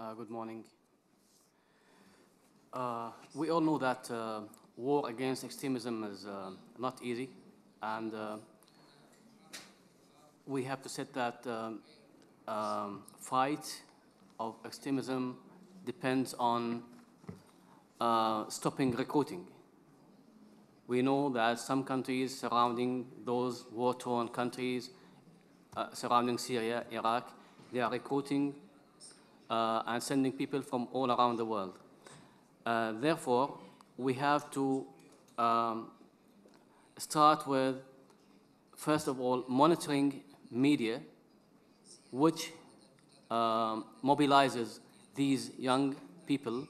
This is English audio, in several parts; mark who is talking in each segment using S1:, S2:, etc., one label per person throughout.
S1: Uh, good morning. Uh, we all know that uh, war against extremism is uh, not easy, and uh, we have to set that um, um, fight of extremism depends on stopping recruiting. We know that some countries surrounding those war-torn countries surrounding Syria, Iraq, they are recruiting uh, and sending people from all around the world. Uh, therefore, we have to um, start with, first of all, monitoring media, which um, mobilizes these young people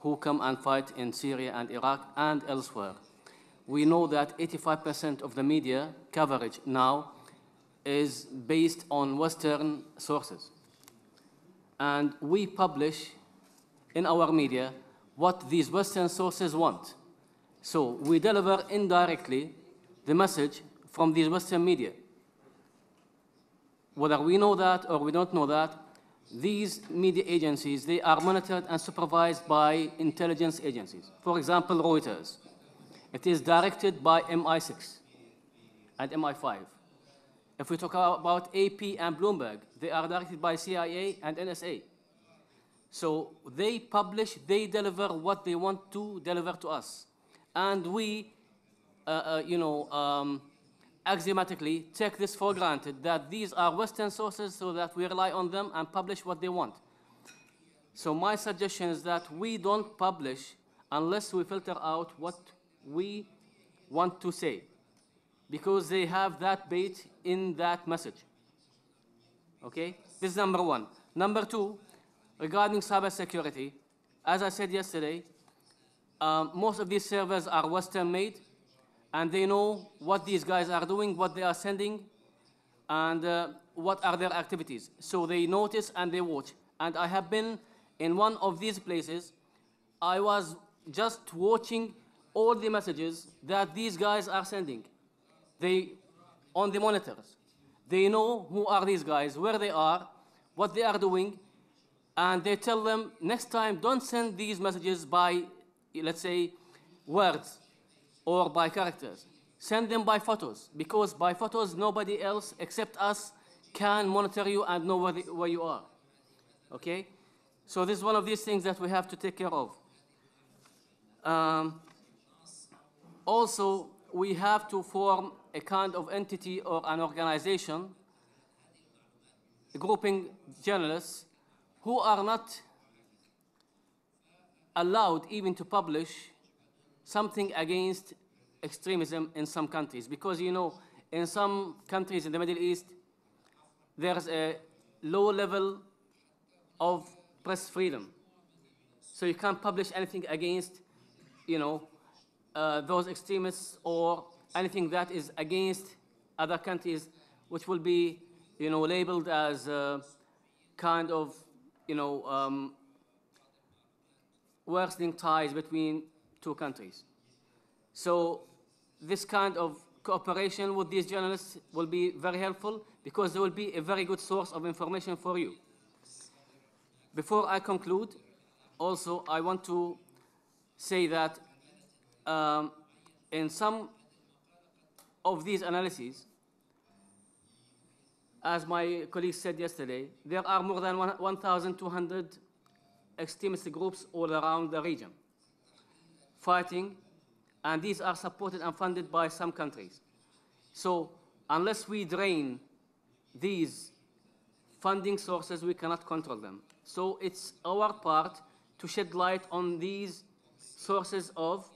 S1: who come and fight in Syria and Iraq and elsewhere. We know that 85% of the media coverage now is based on Western sources. And we publish in our media what these Western sources want. So we deliver indirectly the message from these Western media. Whether we know that or we don't know that, these media agencies, they are monitored and supervised by intelligence agencies. For example, Reuters. It is directed by MI6 and MI5. If we talk about AP and Bloomberg, they are directed by CIA and NSA. So they publish, they deliver what they want to deliver to us. And we, uh, uh, you know, um, axiomatically take this for granted that these are Western sources so that we rely on them and publish what they want. So my suggestion is that we don't publish unless we filter out what we want to say because they have that bait in that message. Okay? This is number one. Number two, regarding cybersecurity, as I said yesterday, um, most of these servers are Western made, and they know what these guys are doing, what they are sending, and uh, what are their activities. So they notice and they watch. And I have been in one of these places. I was just watching all the messages that these guys are sending. They, on the monitors, they know who are these guys, where they are, what they are doing, and they tell them next time don't send these messages by, let's say, words or by characters. Send them by photos, because by photos nobody else except us can monitor you and know where, the, where you are. Okay? So this is one of these things that we have to take care of. Um, also, we have to form a kind of entity or an organization grouping journalists who are not allowed even to publish something against extremism in some countries. Because, you know, in some countries in the Middle East, there's a low level of press freedom. So you can't publish anything against, you know, uh, those extremists or anything that is against other countries, which will be, you know, labeled as kind of you know, um, worsening ties between two countries. So this kind of cooperation with these journalists will be very helpful because they will be a very good source of information for you. Before I conclude, also I want to say that um, in some of these analyses, as my colleague said yesterday, there are more than 1,200 extremist groups all around the region fighting, and these are supported and funded by some countries. So unless we drain these funding sources, we cannot control them. So it's our part to shed light on these sources of,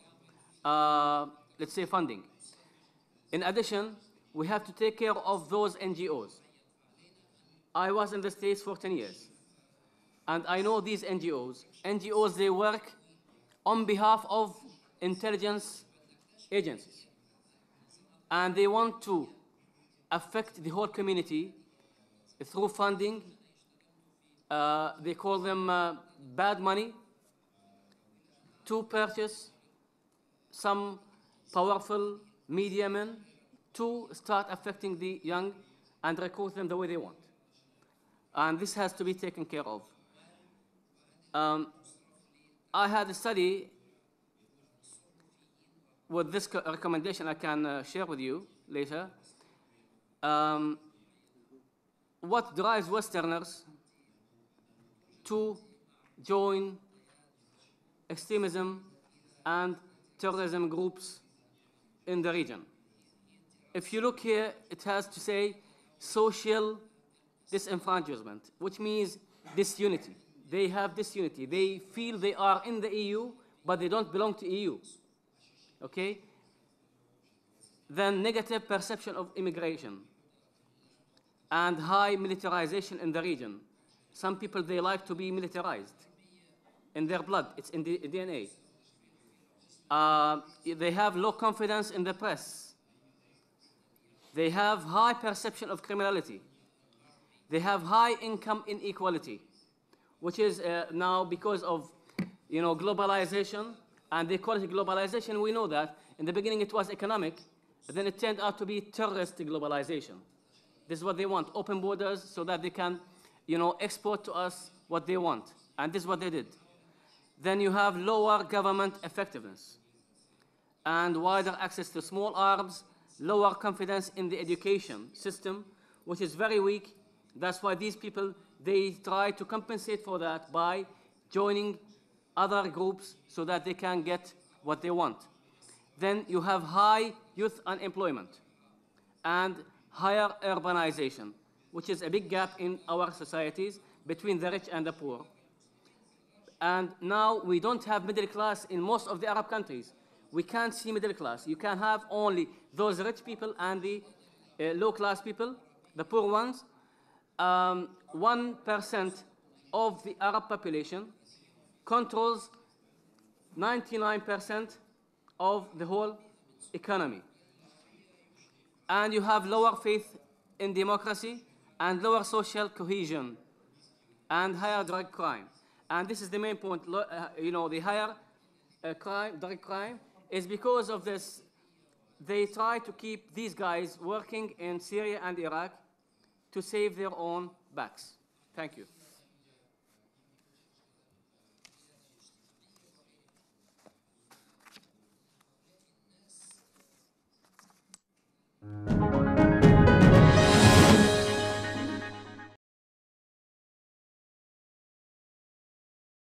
S1: uh, let's say, funding. In addition, we have to take care of those NGOs I was in the States for 10 years. And I know these NGOs. NGOs, they work on behalf of intelligence agencies. And they want to affect the whole community through funding. Uh, they call them uh, bad money to purchase some powerful media men to start affecting the young and recruit them the way they want and this has to be taken care of. Um, I had a study with this recommendation I can uh, share with you later. Um, what drives Westerners to join extremism and terrorism groups in the region? If you look here, it has to say social disenfranchisement, which means disunity. They have disunity. They feel they are in the EU, but they don't belong to EU. Okay? Then negative perception of immigration and high militarization in the region. Some people, they like to be militarized in their blood. It's in the DNA. Uh, they have low confidence in the press. They have high perception of criminality. They have high income inequality, which is uh, now because of you know, globalization and the equality globalization, we know that. In the beginning it was economic, but then it turned out to be terrorist globalization. This is what they want, open borders so that they can you know, export to us what they want. And this is what they did. Then you have lower government effectiveness and wider access to small arms, lower confidence in the education system, which is very weak. That's why these people, they try to compensate for that by joining other groups so that they can get what they want. Then you have high youth unemployment and higher urbanization, which is a big gap in our societies between the rich and the poor. And now we don't have middle class in most of the Arab countries. We can't see middle class. You can have only those rich people and the uh, low class people, the poor ones. Um, 1% of the Arab population controls 99% of the whole economy. And you have lower faith in democracy and lower social cohesion and higher drug crime. And this is the main point, uh, you know, the higher uh, crime, drug crime, is because of this. They try to keep these guys working in Syria and Iraq to save their own backs. Thank you.